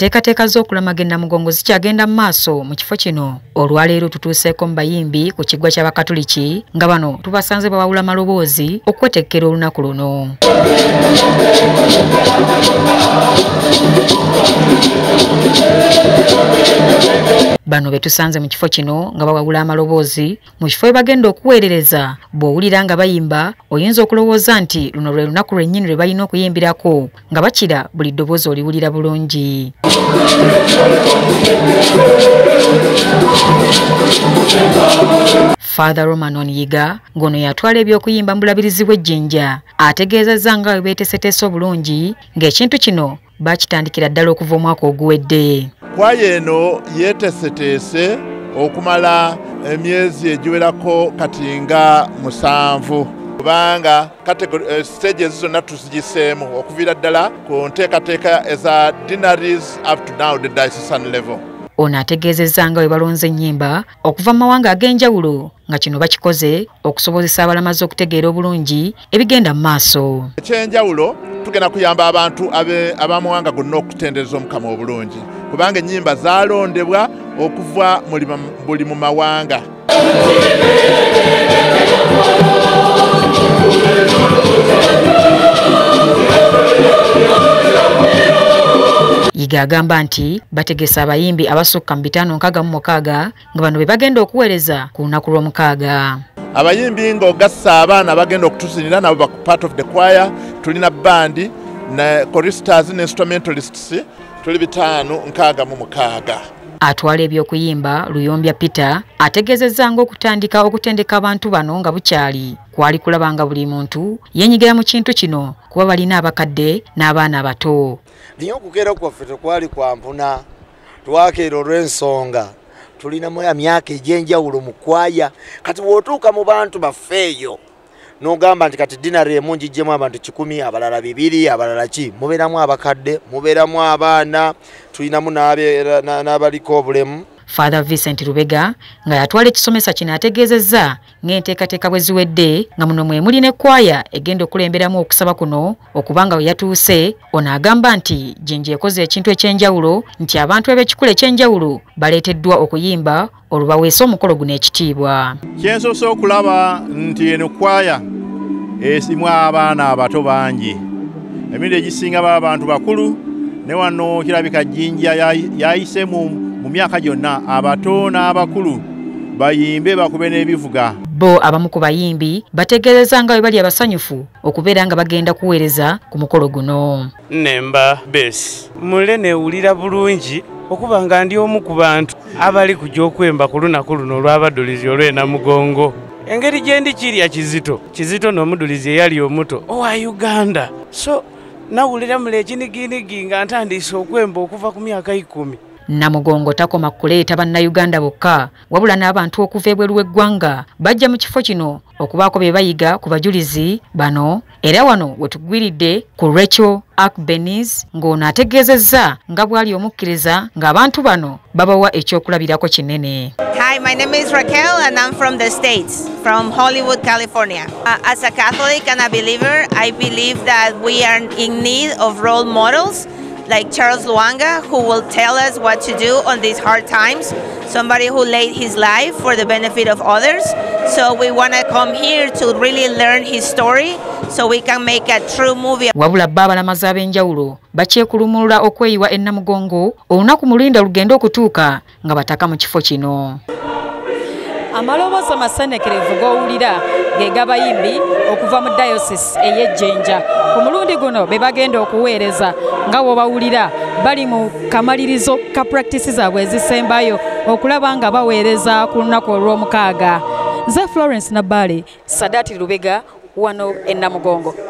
ng'enteekateeka z'okulamaga ennamugongo zikyagenda mu maaso mu kifo kino. Olwaleero tutuuseeko mu bayimbi ku kiggwa ky'abakatuliki nga bano tubasanze bawawula maloboozi okwetekkera olunaku luno bano be tusanze mu kifo kino nga bawawula amaloboozi mu kifo we bagenda okuweerereza bw'owulira nga bayimba oyinza okulowooza nti luno lwe lunaku lwennyini lwe balina okuyimbirako nga bakira buli ddoboozi oliwulira bulungi. Father roman onyiga ng'ono yatwala ebyokuyimba mu bulabirizi bw'ejjinja ategeezezza nga bwe beeteeseteese obulungi ng'ekintu kino bakitandikira ddala okuva omwaka oguwedde kwaya eno yeeteeseteese okumala emyezi egiwerako kati nga musanvu. Kubanga stage ezi zonna tuzigiseemu okuviira ddala ku nteekateeka eza dinaries up to now the diocesan level. Ono ategeezezza nga bwe balonze ennyimba okuva mu mawanga ag'enjawulo nga kino bakikoze okusobozesa abalamazi okutegeera obulungi ebigenda mu maaso. Ekyenjawulo tugenda kuyamba abantu ab'amawanga gonna okutendereza omukama obulungi kubanga ennyimba zaalondebwa okuva buli mu mawanga. Yiga agamba nti bategesa abayimbi abasukka mu bitaano nkaaga mu mukaaga nga bano be bagenda okuweereza ku lunaku lw'omukaaga. Abayimbi ng'ogassa abaana bagenda okutuzinira nabo ba part of the choir tulina bandi ne choristers ne instrumentalists tuli bitaano nkaaga mu mukaaga. Atwala ebyokuyimba luyombya peter ategeezezza ng'okutandika okutendeka abantu bano nga bukyali. Kwali kulaba nga buli muntu yenyigira mu kintu kino kuba balina abakadde n'abaana abato. Naye okukeera kwaffe tekwali kwampuna twakeera olw'ensonga. Tulinamu emyaka egy'enjawulo mu kwaya. Kati bw'otuuka mu bantu baffe eyo n'ogamba nti kati dinari emu ngigjemu abantu kikumi abalala bibiri abalala ki? Mubeeramu abakadde mubeeramu abaana tulinamu n'abaliko obulemu. Father vincent rubega nga yatwala ekisomesa kino ategeezezza ng'enteekateeka bwe ziwedde nga muno mwe muli n'ekwaya egenda okulemberamu okusaba kuno okubanga we yatuuse ono agamba nti jinja ekoze ekintu ekyenjawulo nti abantu eb'ekikula ekyenjawulo baleeteddwa okuyimba olubaweesa omukolo guno ekitiibwa. Kyensoose okulaba nti eno kwaya esimu abaana abato bangi. Emirundi egisinga baba abantu bakulu ne wano kirabika jjinja yayise mu myaka gyonna. Abato n'abakulu bayimbe bakube n'ebivuga bo abamu ku bayimbi bategeereza nga bwe bali abasanyufu okubeera nga bagenda kuweereza ku mukolo guno. Nemba besi mule neewulira bulungi okuba nga ndi omu ku bantu abali kujja okwemba ku lunaku luno olw'abadulizi olw'enamugongo engeri gye ndi kirya kizito kizito n'omudulizi eyali omuto owa uganda. So nawulira mule ekiniginigi nga ntandiise okwemba okuva ku myaka ikumi namugongo takoma kuleeta bannayuganda bokka. Wabula n'abantu okuva ebweru w'eggwanga bajja mu kifo kino okubaako be bayiga ku bajulizi bano. Era wano we tugwiridde ku rachel akbenis ng'ono ategeezezza nga bw'ali omukkiriza ng'abantu bano babawa ekyokulabirako kinene. Hi, my name is Raquel and I'm from the States, from Hollywood, California. Uh, as a Catholic and a believer, I believe that we are in need of role models like Charles Luanga, who will tell us what to do on these hard times. Somebody who laid his life for the benefit of others. So we want to come here to really learn his story so we can make a true movie. wabula bba abalamazi ab'enjawulo bakyekulumulula okweyiwa ennamugongo olunaku mulinda lugenda okutuuka nga bataka mu kifo kino amaloboozi amasenekerevu g'owulira ge gabayimbi okuva mu dayosisi ey'ejjenja. Ku mulundi guno be bagenda okuweereza nga bw'obawulira bali mu kamalirizo ka purakitisi zaabwe ezisembayo okulaba nga baweereza ku lunaku olw'omukaaga. Nze florence nabbale sadaati lubega wano ennamugongo